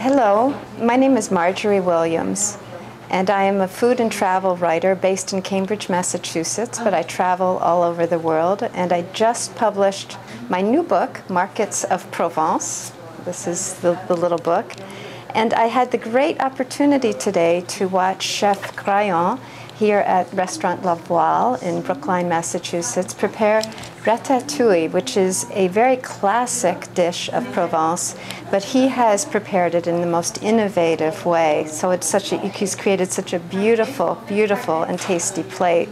Hello, my name is Marjorie Williams, and I am a food and travel writer based in Cambridge, Massachusetts, but I travel all over the world. And I just published my new book, Markets of Provence. This is the, the little book. And I had the great opportunity today to watch Chef Grayon here at Restaurant La Voile in Brookline, Massachusetts, prepare ratatouille, which is a very classic dish of Provence, but he has prepared it in the most innovative way. So it's such a, he's created such a beautiful, beautiful and tasty plate.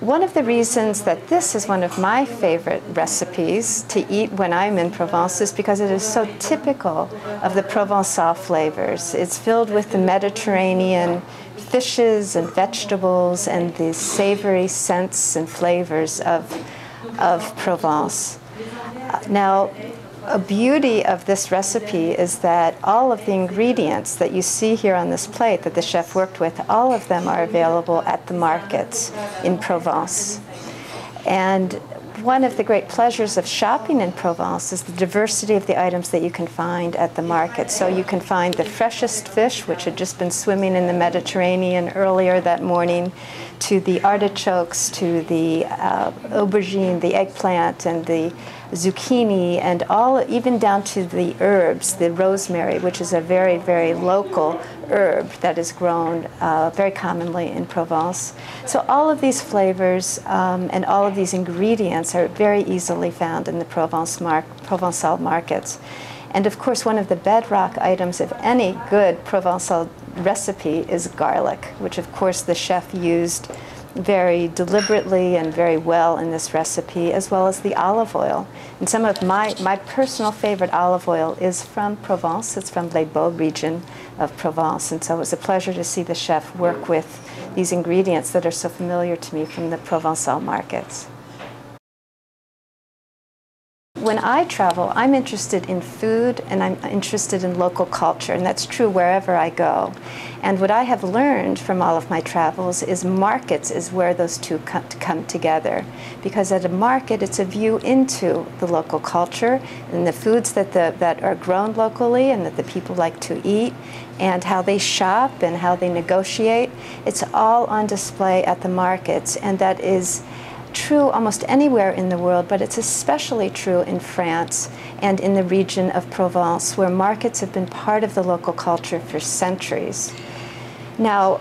One of the reasons that this is one of my favorite recipes to eat when I'm in Provence is because it is so typical of the Provençal flavors. It's filled with the Mediterranean fishes and vegetables and the savory scents and flavors of, of Provence. Now, a beauty of this recipe is that all of the ingredients that you see here on this plate that the chef worked with, all of them are available at the markets in Provence. And one of the great pleasures of shopping in Provence is the diversity of the items that you can find at the market. So you can find the freshest fish, which had just been swimming in the Mediterranean earlier that morning, to the artichokes, to the uh, aubergine, the eggplant, and the zucchini, and all, even down to the herbs, the rosemary, which is a very, very local herb that is grown uh, very commonly in Provence. So all of these flavors um, and all of these ingredients are very easily found in the Provence mar Provençal markets. And of course, one of the bedrock items of any good Provençal recipe is garlic, which of course the chef used very deliberately and very well in this recipe, as well as the olive oil. And some of my, my personal favorite olive oil is from Provence. It's from Les Baux region of Provence. And so it was a pleasure to see the chef work with these ingredients that are so familiar to me from the Provençal markets when I travel, I'm interested in food and I'm interested in local culture, and that's true wherever I go. And what I have learned from all of my travels is markets is where those two come together. Because at a market, it's a view into the local culture and the foods that, the, that are grown locally and that the people like to eat, and how they shop and how they negotiate. It's all on display at the markets, and that is true almost anywhere in the world, but it's especially true in France and in the region of Provence, where markets have been part of the local culture for centuries. Now,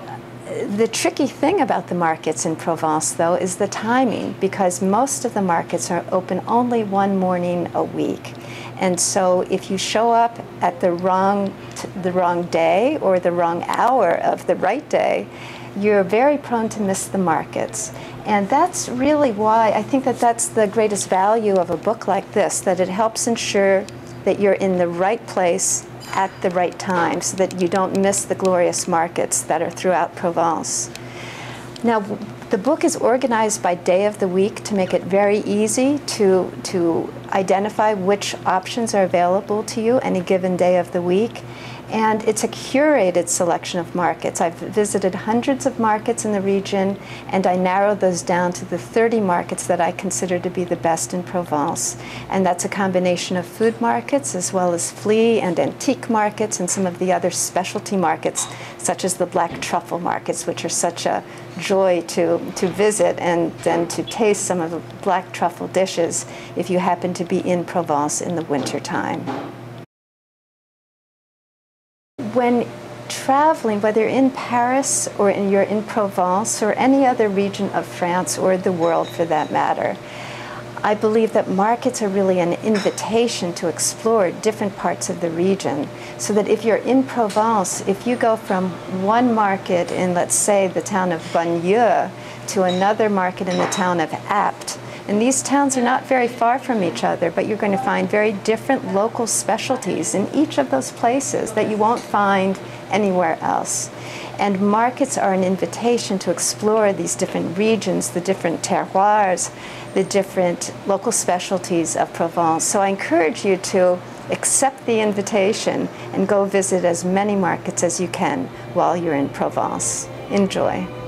the tricky thing about the markets in Provence, though, is the timing, because most of the markets are open only one morning a week. And so if you show up at the wrong, the wrong day or the wrong hour of the right day, you're very prone to miss the markets. And that's really why I think that that's the greatest value of a book like this, that it helps ensure that you're in the right place at the right time so that you don't miss the glorious markets that are throughout Provence. Now, the book is organized by day of the week to make it very easy to, to identify which options are available to you any given day of the week and it's a curated selection of markets. I've visited hundreds of markets in the region, and I narrowed those down to the 30 markets that I consider to be the best in Provence. And that's a combination of food markets as well as flea and antique markets and some of the other specialty markets, such as the black truffle markets, which are such a joy to, to visit and, then to taste some of the black truffle dishes if you happen to be in Provence in the winter time when traveling, whether in Paris or in, you're in Provence or any other region of France or the world for that matter, I believe that markets are really an invitation to explore different parts of the region. So that if you're in Provence, if you go from one market in, let's say, the town of Bonnieux to another market in the town of Apt, and these towns are not very far from each other, but you're going to find very different local specialties in each of those places that you won't find anywhere else. And markets are an invitation to explore these different regions, the different terroirs, the different local specialties of Provence. So I encourage you to accept the invitation and go visit as many markets as you can while you're in Provence. Enjoy.